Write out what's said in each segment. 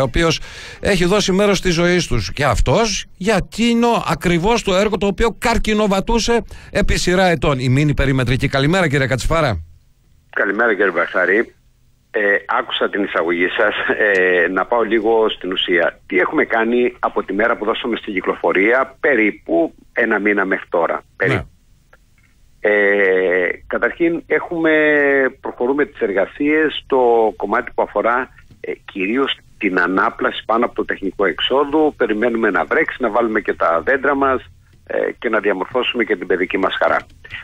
ο οποίος έχει δώσει μέρος τη ζωή τους και αυτός για εκείνο ακριβώς το έργο το οποίο καρκινοβατούσε επί σειρά ετών. Η μήνυ περιμετρική. Καλημέρα κύριε Κατσιφάρα. Καλημέρα κύριε Μπαχαρή. Ε, άκουσα την εισαγωγή σας ε, να πάω λίγο στην ουσία. Τι έχουμε κάνει από τη μέρα που δώσαμε στην κυκλοφορία περίπου ένα μήνα μέχρι τώρα. Περίπου; Ναι. Ε, καταρχήν έχουμε, προχωρούμε τις εργασίες στο κομμάτι που αφορά ε, κυρίως την ανάπλαση πάνω από το τεχνικό εξόδου. Περιμένουμε να βρέξει, να βάλουμε και τα δέντρα μας ε, και να διαμορφώσουμε και την παιδική μας χαρά.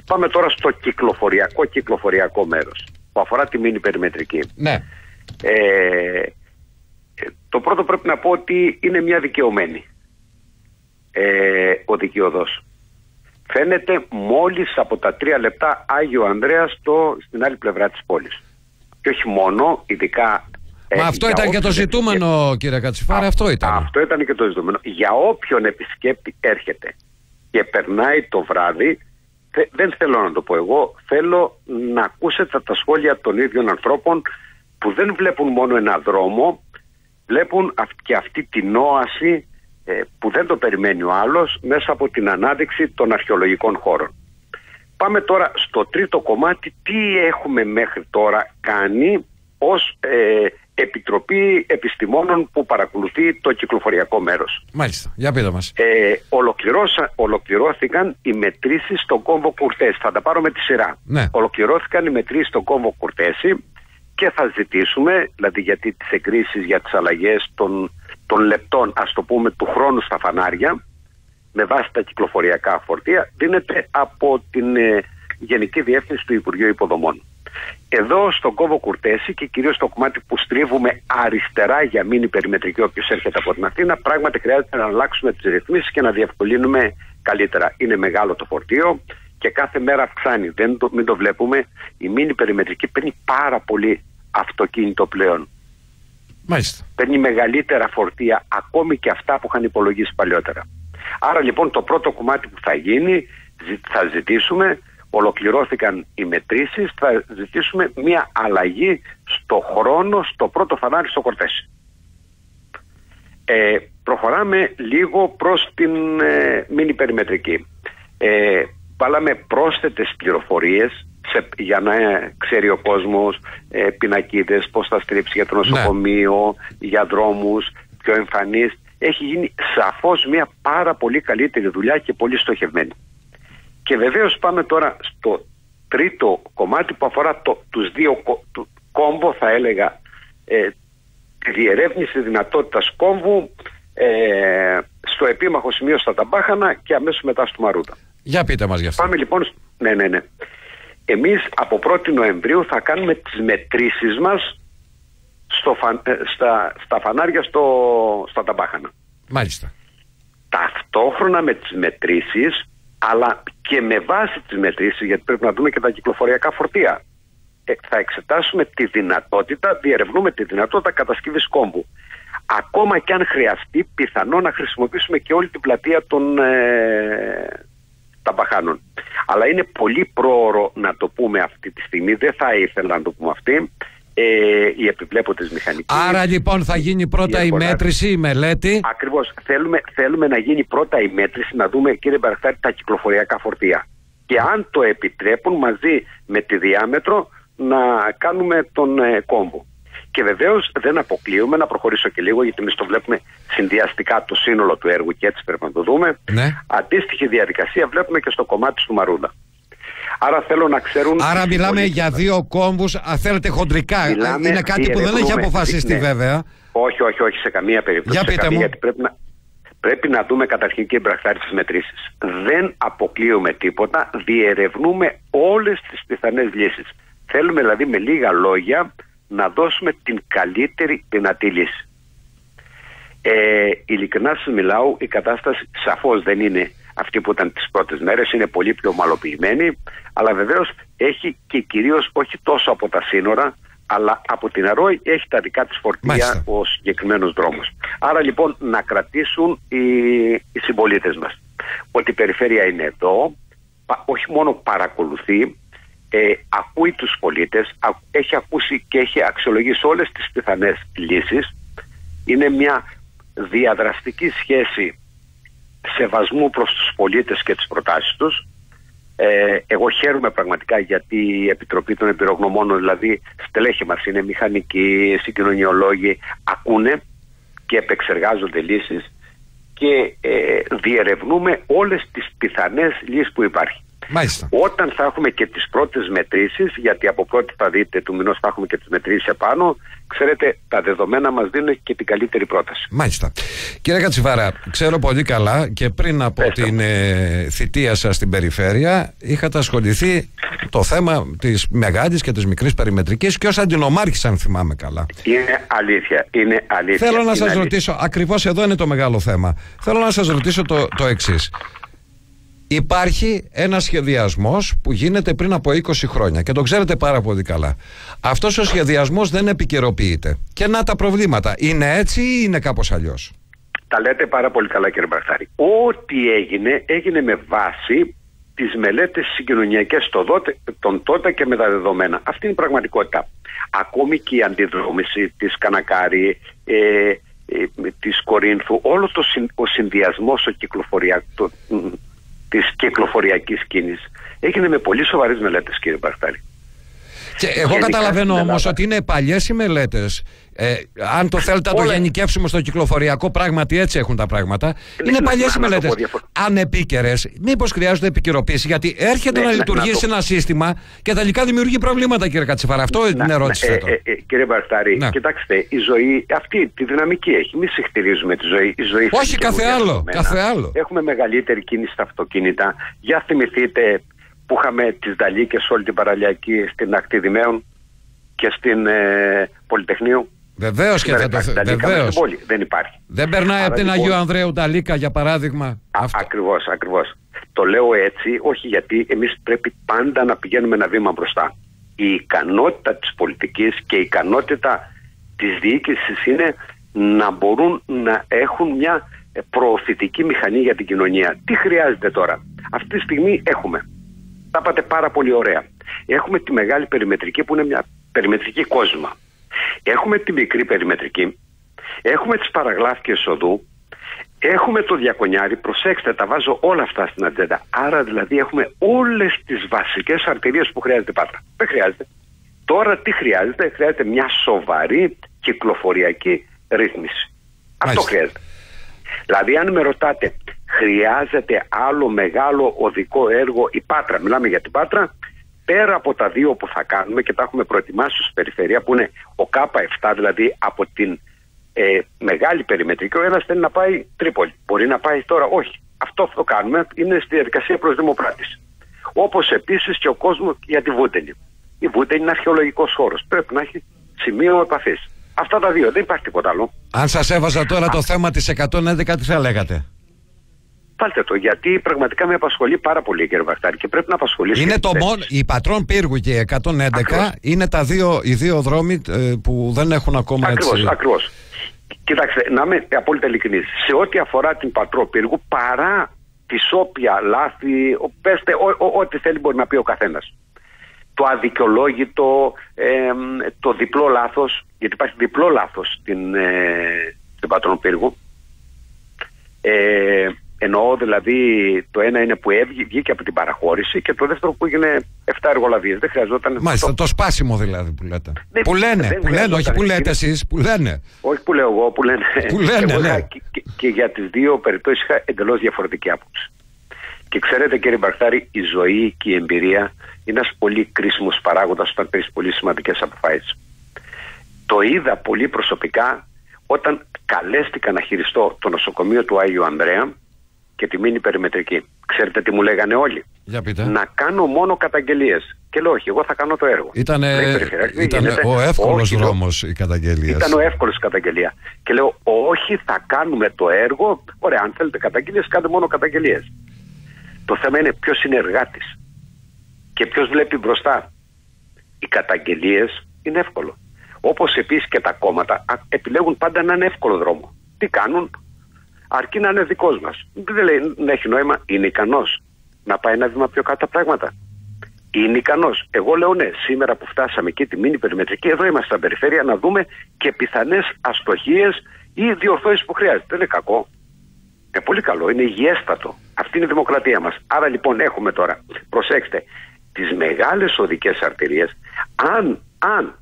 Πάμε τώρα στο κυκλοφοριακό κυκλοφοριακό μέρος που αφορά τη μήνυ περιμετρική. Ναι. Ε, το πρώτο πρέπει να πω ότι είναι μια δικαιωμένη ε, ο δικαιοδός. Φαίνεται μόλις από τα τρία λεπτά Άγιο Ανδρέας στο, στην άλλη πλευρά της πόλης. Και όχι μόνο, ειδικά... Ε, Μα αυτό ήταν και το ζητούμενο κύριε Κατσιφάρα, αυτό ήταν. Αυτό ήταν και το ζητούμενο. Για όποιον επισκέπτη έρχεται και περνάει το βράδυ, δεν θέλω να το πω εγώ, θέλω να ακούσετε τα σχόλια των ίδιων ανθρώπων που δεν βλέπουν μόνο ένα δρόμο, βλέπουν και αυτή την όαση ε, που δεν το περιμένει ο άλλος μέσα από την ανάδειξη των αρχαιολογικών χώρων. Πάμε τώρα στο τρίτο κομμάτι, τι έχουμε μέχρι τώρα κάνει ως ε, Επιτροπή Επιστημόνων που παρακολουθεί το κυκλοφοριακό μέρος. Μάλιστα, για πείτε μας. Ε, ολοκληρώθηκαν οι μετρήσεις στον κόμβο Κουρτέση. Θα τα πάρω με τη σειρά. Ναι. Ολοκληρώθηκαν οι μετρήσεις στον κόμβο Κουρτέση και θα ζητήσουμε, δηλαδή γιατί τις εγκρίσεις για τις αλλαγές των, των λεπτών, ας το πούμε, του χρόνου στα φανάρια, με βάση τα κυκλοφοριακά φορτία, δίνεται από την ε, Γενική Διεύθυνση του Υπουργείου Υποδομών. Εδώ στον κόβο Κουρτέση και κυρίως στο κομμάτι που στρίβουμε αριστερά για μήνυ περιμετρική όποιος έρχεται από την Αθήνα πράγματι χρειάζεται να αλλάξουμε τις ρυθμίσεις και να διευκολύνουμε καλύτερα. Είναι μεγάλο το φορτίο και κάθε μέρα αυξάνει. Δεν το, μην το βλέπουμε. Η μήνυ περιμετρική παίρνει πάρα πολύ αυτοκίνητο πλέον. Μάλιστα. Παίρνει μεγαλύτερα φορτία ακόμη και αυτά που είχαν υπολογίσει παλιότερα. Άρα λοιπόν το πρώτο κομμάτι που θα γίνει θα ζητήσουμε ολοκληρώθηκαν οι μετρήσεις θα ζητήσουμε μια αλλαγή στο χρόνο στο πρώτο φανάρι στο Κορτέσι. Ε, προχωράμε λίγο προς την ε, μήνυ περιμετρική. Ε, βάλαμε πρόσθετες πληροφορίες σε, για να ε, ξέρει ο κόσμος ε, πινακίδες, πώς θα στρίψει για το ναι. νοσοκομείο, για δρόμους, πιο εμφανής. Έχει γίνει σαφώς μια πάρα πολύ καλύτερη δουλειά και πολύ στοχευμένη. Και βεβαίως πάμε τώρα στο τρίτο κομμάτι που αφορά το, τους δύο το, κόμβο θα έλεγα ε, τη διερεύνηση δυνατότητας κόμβου ε, στο επίμαχο σημείο στα Ταμπάχανα και αμέσως μετά στο Μαρούτα. Για πείτε μας γι' αυτό. Πάμε λοιπόν, ναι ναι ναι. Εμείς από 1η Νοεμβρίου θα κάνουμε τις μετρήσεις μας στο ε, στα, στα φανάρια στο, στα Ταμπάχανα. Μάλιστα. Ταυτόχρονα με τις μετρήσεις αλλά και με βάση τις μετρήσεις, γιατί πρέπει να δούμε και τα κυκλοφοριακά φορτία. Ε, θα εξετάσουμε τη δυνατότητα, διερευνούμε τη δυνατότητα κατασκευής κόμβου. Ακόμα και αν χρειαστεί, πιθανό να χρησιμοποιήσουμε και όλη την πλατεία των ε, ταμπαχάνων. Αλλά είναι πολύ πρόωρο να το πούμε αυτή τη στιγμή, δεν θα ήθελα να το πούμε αυτή ε, οι επιβλέποντες μηχανικοί. Άρα λοιπόν θα γίνει πρώτα η μέτρηση, η μελέτη. Ακριβώς. Θέλουμε, θέλουμε να γίνει πρώτα η μέτρηση, να δούμε κύριε Μπαρχτάρη τα κυκλοφοριακά φορτία. Και αν το επιτρέπουν μαζί με τη διάμετρο να κάνουμε τον ε, κόμβο. Και βεβαίως δεν αποκλείουμε να προχωρήσω και λίγο, γιατί εμείς το βλέπουμε συνδυαστικά το σύνολο του έργου και έτσι πρέπει να το δούμε. Ναι. Αντίστοιχη διαδικασία βλέπουμε και στο κομμάτι του Μαρούδα. Άρα θέλω να ξέρουν. Άρα μιλάμε για δύο κόμβους, αν θέλετε χοντρικά. Μιλάμε, είναι κάτι που δεν έχει αποφασιστεί ναι. βέβαια. Όχι, όχι, όχι, σε καμία περίπτωση. Για πείτε καμία, μου. Γιατί πρέπει να, πρέπει να δούμε καταρχήν και μπραχτάρι τις μετρήσεις. Δεν αποκλείουμε τίποτα, διερευνούμε όλες τις πιθανές λύσεις. Θέλουμε δηλαδή με λίγα λόγια να δώσουμε την καλύτερη δυνατή λύση. Ε, ειλικρινά σας μιλάω, η κατάσταση σαφώς δεν είναι αυτή που ήταν τις πρώτες μέρες, είναι πολύ πιο ομαλοποιημένη, αλλά βεβαίως έχει και κυρίως όχι τόσο από τα σύνορα, αλλά από την Αρόη έχει τα δικά της φορτία ο συγκεκριμένος δρόμος. Άρα λοιπόν να κρατήσουν οι, οι συμπολίτες μας. Ότι η περιφέρεια είναι εδώ, όχι μόνο παρακολουθεί, ε, ακούει τους πολίτες, έχει ακούσει και έχει αξιολογήσει όλες τις πιθανές λύσεις. Είναι μια διαδραστική σχέση σεβασμού προς τους πολίτες και τις προτάσεις τους. Ε, εγώ χαίρομαι πραγματικά γιατί η Επιτροπή των Εμπειρογνωμόνων, δηλαδή στελέχη μας είναι μηχανικοί, συγκοινωνιολόγοι, ακούνε και επεξεργάζονται λύσεις και ε, διερευνούμε όλες τις πιθανές λύσεις που υπάρχει. Μάλιστα. Όταν θα έχουμε και τις πρώτες μετρήσεις, γιατί από πρώτη θα δείτε του μηνός θα έχουμε και τις μετρήσεις επάνω, ξέρετε τα δεδομένα μας δίνουν και την καλύτερη πρόταση. Μάλιστα. Κύριε Κατσιβάρα, ξέρω πολύ καλά και πριν από Πες το. την ε, θητεία σας στην περιφέρεια είχατε ασχοληθεί το θέμα της μεγάλης και της μικρής περιμετρικής και ως αντινομάρχης αν θυμάμαι καλά. Είναι αλήθεια, είναι αλήθεια. Θέλω να είναι σας αλήθεια. ρωτήσω, ακριβώς εδώ είναι το μεγάλο θέμα. Θέλω να σας ρωτήσω το, το εξής. Υπάρχει ένας σχεδιασμός που γίνεται πριν από 20 χρόνια και το ξέρετε πάρα πολύ καλά. Αυτός ο σχεδιασμός δεν επικαιροποιείται. Και να τα προβλήματα. Είναι έτσι ή είναι κάπως αλλιώς; Τα λέτε πάρα πολύ καλά κύριε Μπαχτάρη. Ό,τι έγινε, έγινε με βάση τις μελέτες συγκοινωνιακές το δότε, των τότε και με τα δεδομένα. Αυτή είναι η πραγματικότητα. Ακόμη και η αντιδρόμηση της Κανακάρη, ε, ε, της Κορίνθου, όλο το συν, ο συνδυασμός ο κυκλοφοριακ, το, μ, της κυκλοφοριακής κίνησης έγινε με πολύ σοβαρές μελέτες κύριε Μπαχτάρη. Και εγώ Γενικά καταλαβαίνω στην όμως Ελλάδα. ότι είναι παλιές οι μελέτες. Ε, αν το θέλετε να το Όλα- γενικεύσουμε στο κυκλοφοριακό, πράγματι έτσι έχουν τα πράγματα. Είναι να- παλιές να- οι να το μελέτες. πω διαφορε- Ανεπίκαιρες, μήπως χρειάζονται επικαιροποίηση. Γιατί έρχεται Ναι, να να- λειτουργήσει να το- ένα σύστημα και τελικά δημιουργεί προβλήματα, κύριε Κατσιφάρα. Αυτό είναι την ερώτηση. ε, θέτω. ε, ε, κύριε Μπαρτάρη, Ναι. κοιτάξτε, η ζωή αυτή τη δυναμική έχει. Μην συχτηρίζουμε τη ζωή. Η ζωή Όχι, έχει κάθε καινούργια άλλο, δεδομένα. κάθε άλλο. Έχουμε μεγαλύτερη κίνηση στα αυτοκίνητα. Για θυμηθείτε που είχαμε τις Δαλίκες όλη την παραλιακή στην ακτή Δημαίων και στην ε, Πολυτεχνείο. Βεβαίως και Σήμερα δεν το υπάρχει θε- Δαλίκα μέσα βεβαίως. στην πόλη. Δεν υπάρχει. Δεν περνάει Άρα, από την λοιπόν, Αγίου Ανδρέου Ταλίκα, για παράδειγμα. Α, Αυτό. Ακριβώς, ακριβώς. Το λέω έτσι, όχι γιατί εμείς πρέπει πάντα να πηγαίνουμε ένα βήμα μπροστά. Η ικανότητα της πολιτικής και η ικανότητα της διοίκησης είναι να μπορούν να έχουν μια ε, προωθητική μηχανή για την κοινωνία. Τι χρειάζεται τώρα; Αυτή τη στιγμή έχουμε. Τα είπατε πάρα πολύ ωραία. Έχουμε τη μεγάλη περιμετρική που είναι μια περιμετρική κόσμα. Έχουμε τη μικρή περιμετρική. Έχουμε τις παραγλάφικες οδού. Έχουμε το διακονιάρι, προσέξτε, τα βάζω όλα αυτά στην ατζέντα. Άρα δηλαδή έχουμε όλες τις βασικές αρτηρίες που χρειάζεται πάντα. Δεν χρειάζεται. Τώρα τι χρειάζεται, χρειάζεται μια σοβαρή κυκλοφοριακή ρύθμιση. Αυτό Μάλιστα. χρειάζεται. Δηλαδή αν με ρωτάτε, χρειάζεται άλλο μεγάλο οδικό έργο η Πάτρα, μιλάμε για την Πάτρα, πέρα από τα δύο που θα κάνουμε και τα έχουμε προετοιμάσει στην περιφερεια που είναι ο K7 δηλαδή από την ε, μεγάλη περιμετρική, ο ένας θέλει να πάει Τρίπολη. Μπορεί να πάει τώρα, όχι. Αυτό που το κάνουμε είναι στη διαδικασία προς δημοπράτηση. Όπως επίσης και ο κόσμος για τη Βούτενη. Η Βούτενη είναι αρχαιολογικός χώρος. Πρέπει να έχει σημείο επαφής. Αυτά τα δύο, δεν υπάρχει τίποτα άλλο. Αν σας έβαζα τώρα το θέμα της 111, τι θα λέγατε; Βάλτε το, γιατί πραγματικά με απασχολεί πάρα πολύ, κύριε Βαχτάρη, και πρέπει να απασχολήσει. Είναι και το τις μόνο. θέσεις. Η Πατρών Πύργου και η 111 Ακριβώς. είναι τα δύο, οι δύο δρόμοι ε, που δεν έχουν ακόμα Ακριβώς, έτσι. ακριβώς. Κοιτάξτε, να είμαι απόλυτα ειλικρινής. Σε ό,τι αφορά την πατρό πύργου, παρά τη όποια λάθη, ο- πέστε, ο- ο- ό,τι θέλει μπορεί να πει ο καθένας. Το αδικαιολόγητο, εμ, το διπλό λάθος, γιατί υπάρχει διπλό λάθος στην, ε, στην πατρό πύργου. Ε, εννοώ δηλαδή το ένα είναι που έβγη, βγήκε από την παραχώρηση και το δεύτερο που έγινε 7 εργολαβίες. Δεν χρειαζόταν Μάλιστα, αυτό. το σπάσιμο δηλαδή που λέτε. Δεν- που λένε, δεν που λένε, όχι χρειαζόταν. που λέτε Είναι- εσείς, που λένε. Όχι που λέω εγώ, που λένε. Που λένε, εγώ είχα ναι. και, και- και για τις δύο περιπτώσεις είχα εντελώς διαφορετική άποψη. Και ξέρετε κύριε Μπαρθάρη, η ζωή και η εμπειρία είναι ένας πολύ κρίσιμος παράγοντας όταν παίρνεις πολύ σημαντικές αποφάσεις. Το είδα πολύ προσωπικά όταν καλέστηκα να χειριστώ το νοσοκομείο του Άγιου Ανδρέα και τη μήνυ περιμετρική. Ξέρετε τι μου λέγανε όλοι; Για πείτε. Να κάνω μόνο καταγγελίες. Και λέω όχι, εγώ θα κάνω το έργο. Ήταν Λέει, «Περιφερειάρχη, ήταν γίνεται». ο εύκολος «Όχι», λέω. δρόμος η καταγγελία. Ήταν ο εύκολος καταγγελία. Και λέω, Όχι, θα κάνουμε το έργο. Ωραία, αν θέλετε καταγγελίες, κάντε μόνο καταγγελίες. Το θέμα είναι ποιος είναι εργάτης και ποιος βλέπει μπροστά. Οι καταγγελίες είναι εύκολο. Όπως επίσης και τα κόμματα α, επιλέγουν πάντα έναν εύκολο δρόμο. Τι κάνουν, αρκεί να είναι δικός μας. Δεν λέει να έχει νόημα, είναι ικανός να πάει ένα βήμα πιο κάτω τα πράγματα. Είναι ικανός. Εγώ λέω ναι, σήμερα που φτάσαμε εκεί τη μήνυ περιμετρική, εδώ είμαστε στα περιφέρεια να δούμε και πιθανές αστοχίες ή διορθώσεις που χρειάζεται. Δεν είναι κακό. Είναι πολύ καλό. Είναι υγιέστατο. Αυτή είναι η δημοκρατία μας. Άρα λοιπόν έχουμε τώρα, προσέξτε, τις μεγάλες οδικές αρτηρίες, αν, αν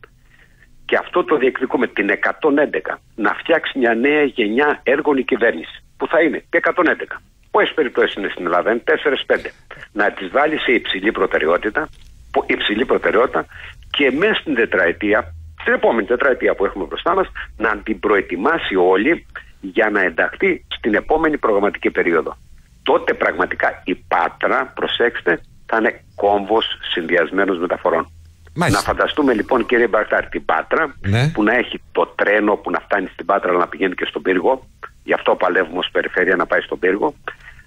και αυτό το διεκδικούμε την 111 να φτιάξει μια νέα γενιά έργων η κυβέρνηση που θα είναι και 111 Πόσε περιπτώσεις είναι στην Ελλάδα, είναι 4-5. Να τις βάλει σε υψηλή προτεραιότητα, υψηλή προτεραιότητα και μέσα στην τετραετία, στην επόμενη τετραετία που έχουμε μπροστά μας, να την προετοιμάσει όλη για να ενταχθεί στην επόμενη προγραμματική περίοδο. Τότε πραγματικά η Πάτρα, προσέξτε, θα είναι κόμβος συνδυασμένος μεταφορών. Μάλιστα. Να φανταστούμε λοιπόν κύριε Μπαρτάρ την Πάτρα Ναι. που να έχει το τρένο που να φτάνει στην Πάτρα αλλά να πηγαίνει και στον πύργο. Γι' αυτό παλεύουμε ως περιφέρεια να πάει στον πύργο.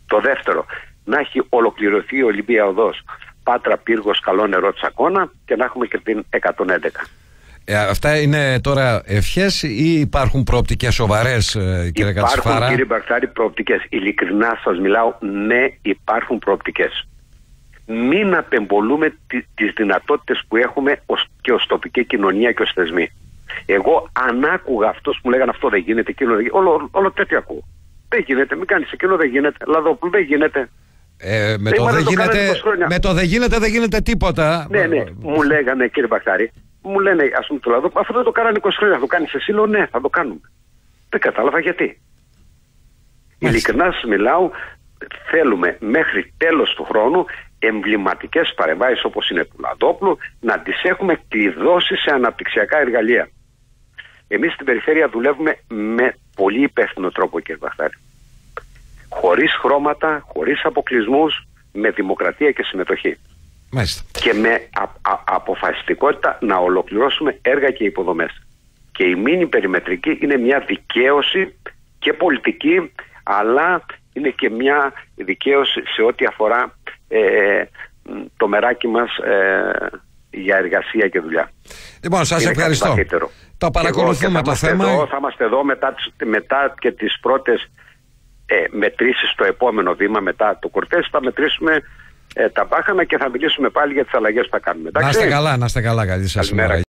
Το δεύτερο, να έχει ολοκληρωθεί η Ολυμπία Οδός Πάτρα Πύργος Καλό Νερό Τσακώνα και να έχουμε και την 111. Ε, αυτά είναι τώρα ευχές ή υπάρχουν προοπτικές σοβαρές, κύριε υπάρχουν Κατσιφάρα; κύριε Μπαρτάρη προοπτικές. Ειλικρινά σας μιλάω, ναι υπάρχουν προοπτικές. Μην απεμπολούμε τι- τις δυνατότητες που έχουμε ως, και ως τοπική κοινωνία και ως θεσμοί. Εγώ αν άκουγα αυτούς που μου λέγανε αυτό δεν γίνεται, εκείνο δεν γίνεται, όλο, όλο τέτοιο ακούω. Δεν γίνεται, μην κάνεις εκείνο δεν γίνεται, Λαδόπουλο δεν γίνεται. Ε, με, Ε, το μα δεν δεν το κάνατε γίνεται, 20 χρόνια. με το δεν γίνεται δεν γίνεται τίποτα. Ναι, ναι, μου λέγανε κύριε Μπαχτάρη, μου λένε ας πούμε το λαδό, αυτό δεν το κάνανε 20 χρόνια, θα το κάνεις εσύ, λέω ναι, θα το κάνουμε. Δεν κατάλαβα γιατί. Μάλιστα. Ειλικρινά σας μιλάω, θέλουμε μέχρι τέλος του χρόνου εμβληματικές παρεμβάσεις όπως είναι του Λαδόπουλου να τις έχουμε κλειδώσει σε αναπτυξιακά εργαλεία. Εμείς στην περιφέρεια δουλεύουμε με πολύ υπεύθυνο τρόπο κύριε Μπαχτάρη. Χωρίς χρώματα, χωρίς αποκλεισμούς, με δημοκρατία και συμμετοχή Μάλιστα. και με α- α- αποφασιστικότητα να ολοκληρώσουμε έργα και υποδομές. Και η μήνυ περιμετρική είναι μια δικαίωση και πολιτική, αλλά είναι και μια δικαίωση σε ό,τι αφορά ε, μ, το μεράκι μας ε, για εργασία και δουλειά. Λοιπόν, σας Είναι κάτι ευχαριστώ. βαθύτερο. Το Και εγώ παρακολουθούμε και θα το είμαστε θέμα. Εδώ, θα είμαστε εδώ μετά, τις- μετά και τις πρώτες ε, μετρήσεις στο επόμενο βήμα μετά το κορτές. Θα μετρήσουμε ε, τα μπάχανα και θα μιλήσουμε πάλι για τις αλλαγές που θα κάνουμε. Να Εντάξει; είστε καλά, να είστε καλά. Καλή σας Καλημέρα. ημέρα.